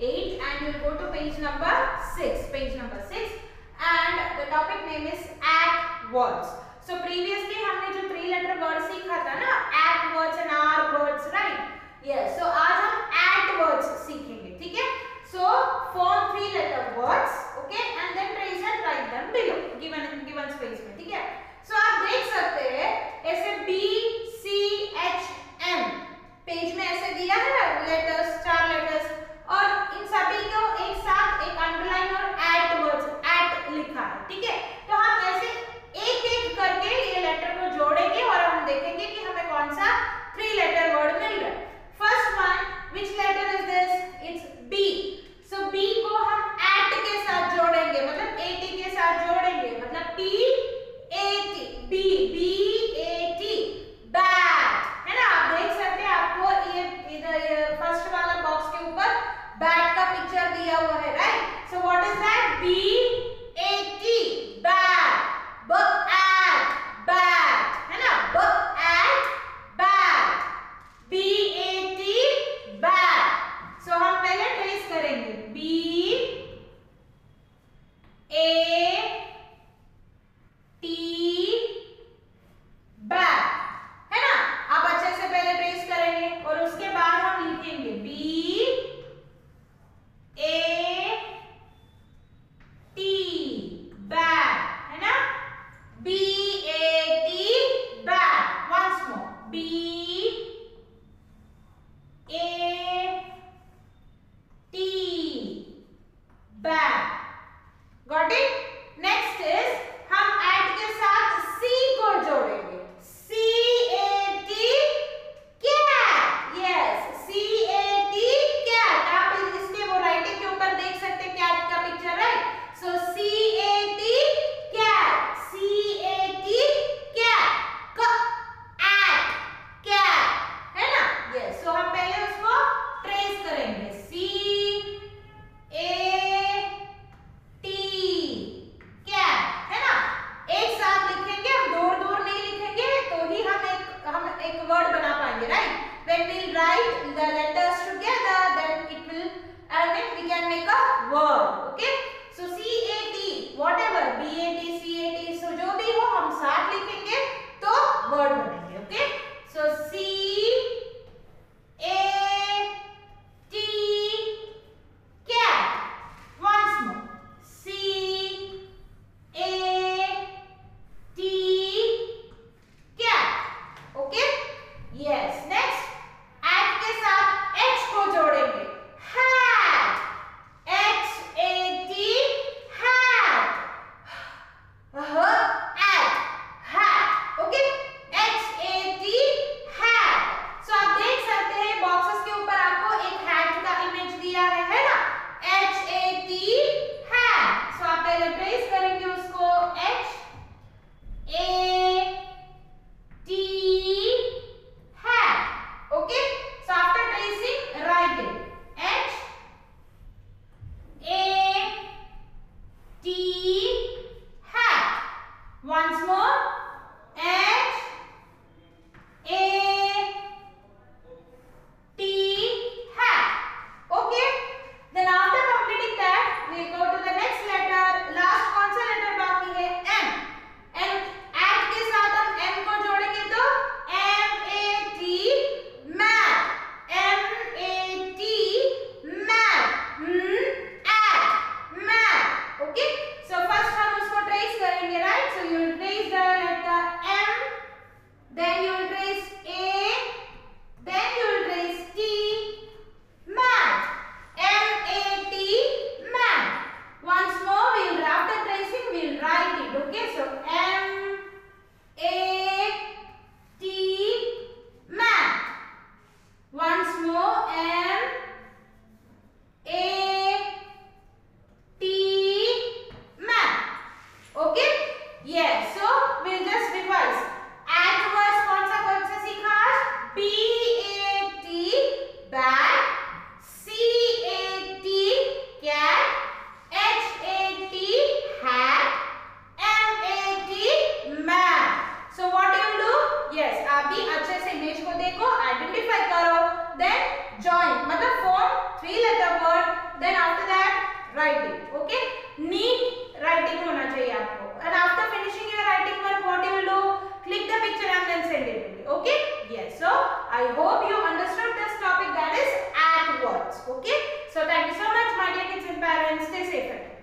eight, and you'll go to page number six. Page number six, and the topic name is at words. So previously हमने जो three letter word सीखा था ना at bb right? When we write the letters together, then it will, I mean, we can make a word, okay? Writing okay neat writing होना चाहिए आपको and after finishing your writing work what you will do click the picture and then send it to me okay yes so i hope you understood this topic that is at words okay so thank you so much my dear kids and parents stay safe at home